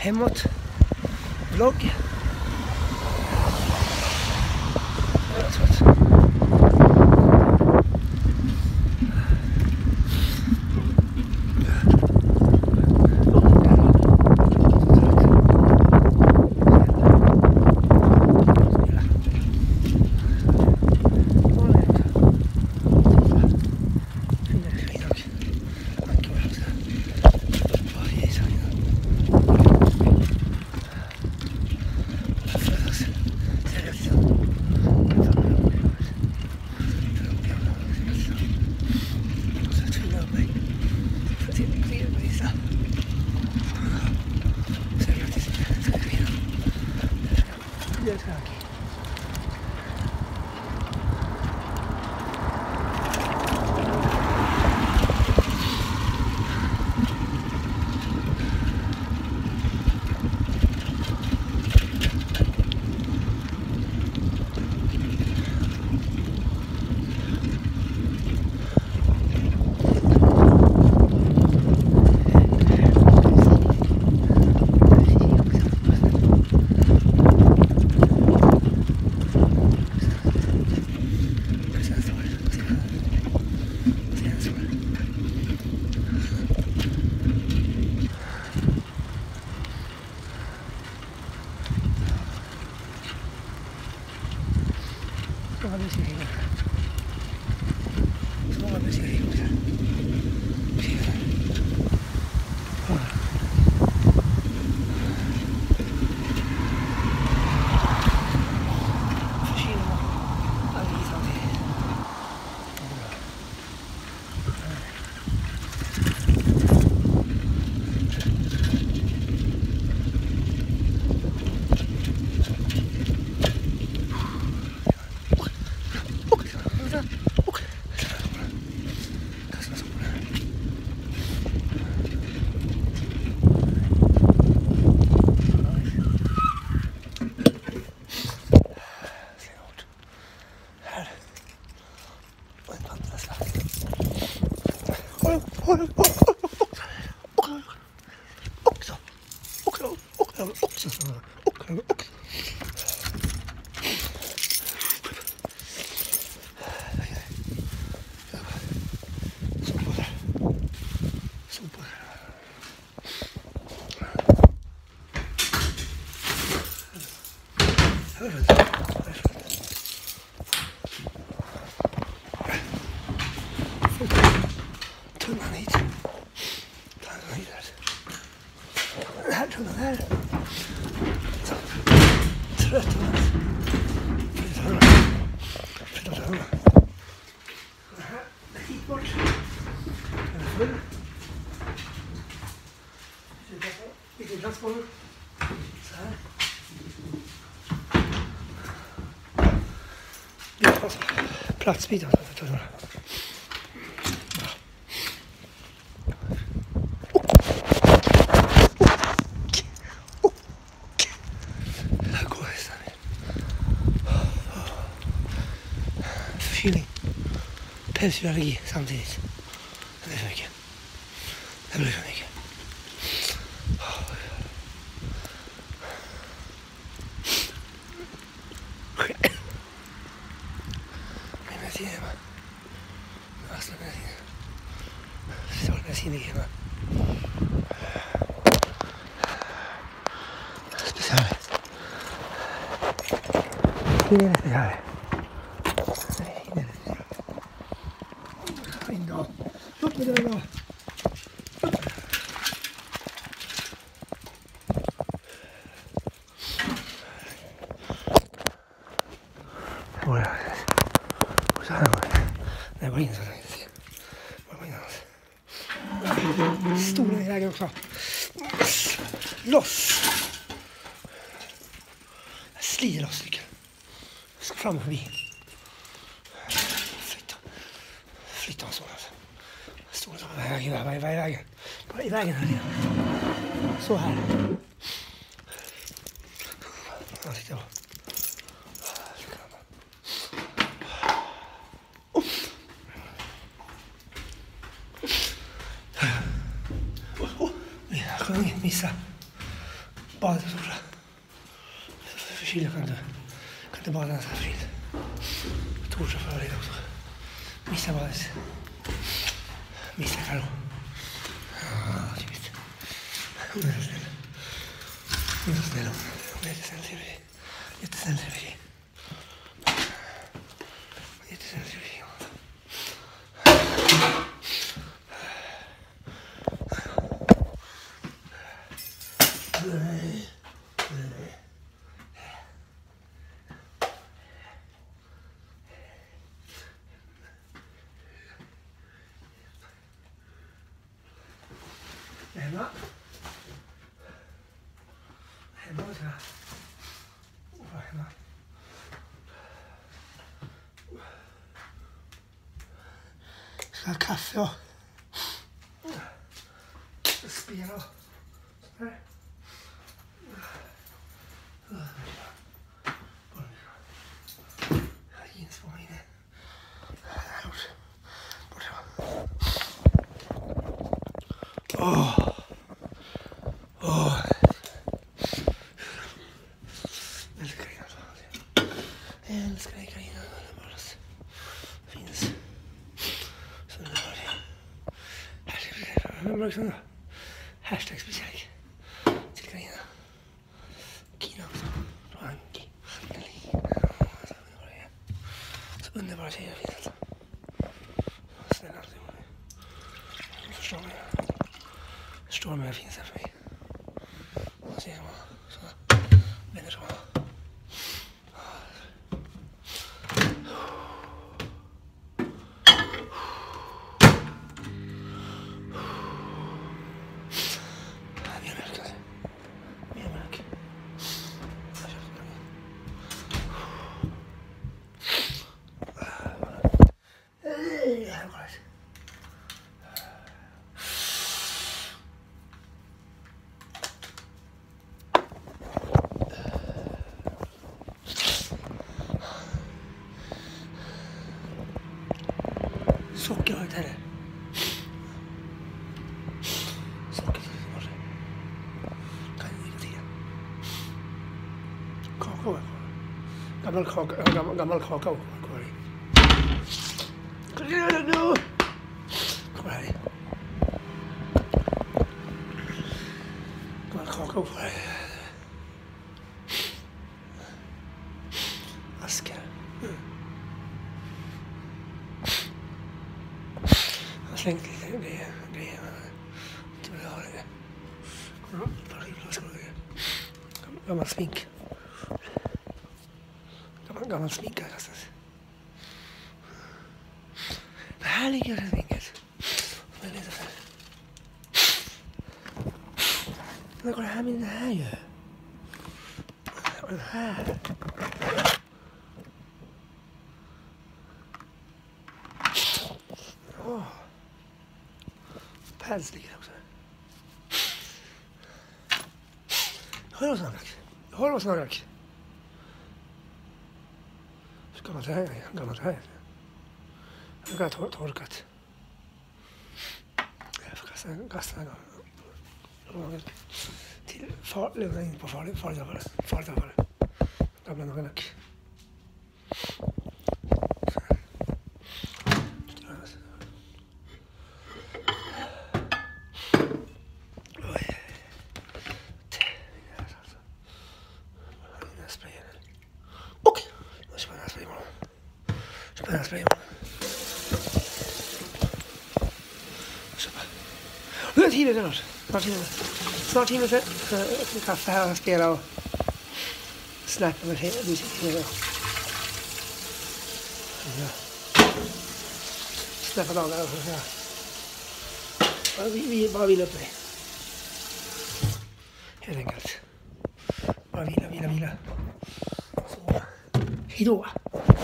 Hemot Vlog. Ja, das. Thank you. 손바닥 손바닥 tunnan här. Trött tunnan. Flytta tunnan. Den här hit bort. Den är full. Vilken plats på den? Så här. Plats- feeling. Personally, something is. Dat is lekker. Dat is lekker. Speciale. Speciale. Upp var det. då. Så här var det. När jag går in så tänkte jag var innan? Stolen i vägen också. Loss! Jag slider loss cykeln. Jag ska fram och förbi. Vai, vai, vai, vai, vai. Por ahí, vai. Suave. Así te va. خلينا ميسا بعض الصورة فشيلة كنت كنت بعض الناس فشيلة تقول شفاء عليك ميسا بعض ¿Viste algo? Ah, sí, viste. Este es el Este es el CB. Este es el 해놔 해놓으자. 우와 해놔 시작했어? Jag älskar dig Carina. Det bara finns. Så det var det. Hashtag speciell. Hashtag speciell. Till Carina. Kina också. Och Anki. Nelly. Så underbara tjejer. Så underbara tjejer finns alltså. Snälla. Hon förstår mig. Förstår mig, jag finns här för mig. Hon ser man så vänner som man. har. Cockroach. Gamal cock, uh, gamal cockroach. Cry. No. Cry. Gamal cockroach. Oh, Asker. I think they, they, they, uh, to be honest, I must think. hagan las mingas. Dale, que las mingas. Dale, dale. これはみんな早いよ。はい。おパンツできなくて。ホロさんが来て。ホロさんが来て。Kan man säga. Kan man säga. Gammalt här. Jag har tor- torkat. Jag får kasta, kasta den gången. Till far, lämna in på farligt farliga avfall. Farligt avfall. Gamla nagellack. Oj. Där alltså. Den här sprayen. Och! Jag köper den här sprayen imorgon. Köper den här sprayen imorgon. Köpa. Nu är tiden snart. Snart tiden. Snart tiden sen. Så eh, kaffe här och spela och snacka med musik. Ja. Dagar och så. Vi, vi bara vila upp dig. Helt enkelt. Bara vila, vila, vila. 이리啊.